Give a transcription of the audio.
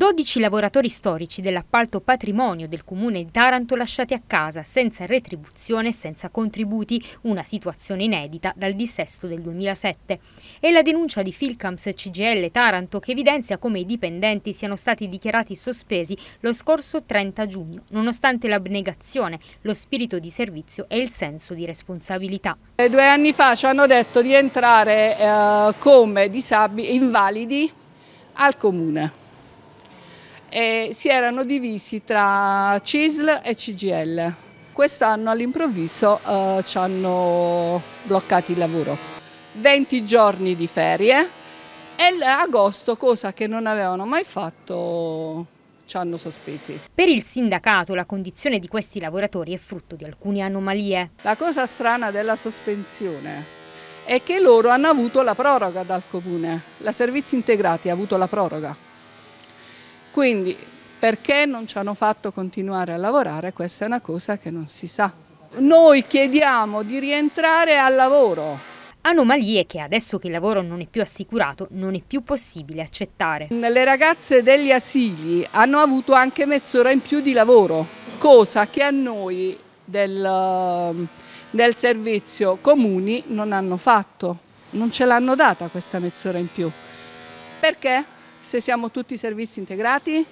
12 lavoratori storici dell'appalto patrimonio del comune di Taranto lasciati a casa senza retribuzione e senza contributi, una situazione inedita dal dissesto del 2007. E la denuncia di Filcams CGL Taranto che evidenzia come i dipendenti siano stati dichiarati sospesi lo scorso 30 giugno, nonostante l'abnegazione, lo spirito di servizio e il senso di responsabilità. Due anni fa ci hanno detto di entrare eh, come invalidi al comune e si erano divisi tra CISL e CGL. Quest'anno all'improvviso eh, ci hanno bloccati il lavoro. 20 giorni di ferie e agosto, cosa che non avevano mai fatto, ci hanno sospesi. Per il sindacato la condizione di questi lavoratori è frutto di alcune anomalie. La cosa strana della sospensione è che loro hanno avuto la proroga dal comune, la Servizi Integrati ha avuto la proroga. Quindi perché non ci hanno fatto continuare a lavorare, questa è una cosa che non si sa. Noi chiediamo di rientrare al lavoro. Anomalie che adesso che il lavoro non è più assicurato non è più possibile accettare. Le ragazze degli asili hanno avuto anche mezz'ora in più di lavoro, cosa che a noi del, del servizio comuni non hanno fatto. Non ce l'hanno data questa mezz'ora in più. Perché? Se siamo tutti servizi integrati?